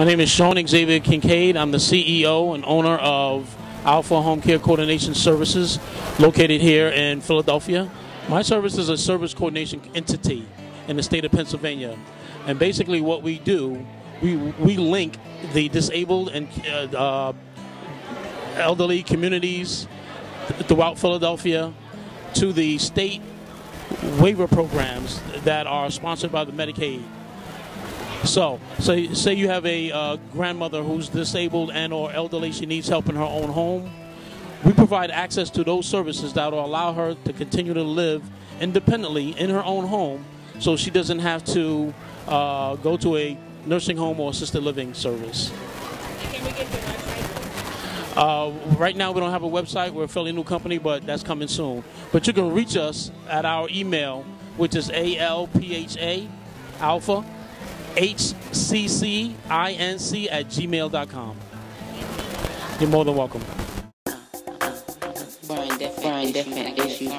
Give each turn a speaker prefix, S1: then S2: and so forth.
S1: My name is Sean Xavier Kincaid. I'm the CEO and owner of Alpha Home Care Coordination Services, located here in Philadelphia. My service is a service coordination entity in the state of Pennsylvania. And basically, what we do, we, we link the disabled and uh, uh, elderly communities throughout Philadelphia to the state waiver programs that are sponsored by the Medicaid. So, say, say you have a uh, grandmother who's disabled and or elderly, she needs help in her own home. We provide access to those services that will allow her to continue to live independently in her own home so she doesn't have to uh, go to a nursing home or assisted living service. Uh, right now, we don't have a website. We're a fairly new company, but that's coming soon. But you can reach us at our email, which is ALPHA alpha HCCINC at gmail.com. You're more than welcome.
S2: Different issues.